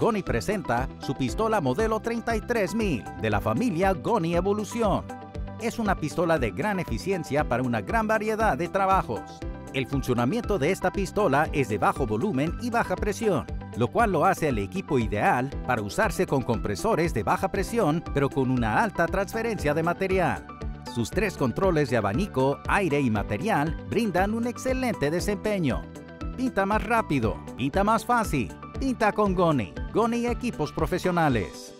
Goni presenta su pistola modelo 33000 de la familia Goni Evolución. Es una pistola de gran eficiencia para una gran variedad de trabajos. El funcionamiento de esta pistola es de bajo volumen y baja presión, lo cual lo hace el equipo ideal para usarse con compresores de baja presión pero con una alta transferencia de material. Sus tres controles de abanico, aire y material brindan un excelente desempeño. Pinta más rápido, pinta más fácil, pinta con Goni, Goni Equipos Profesionales.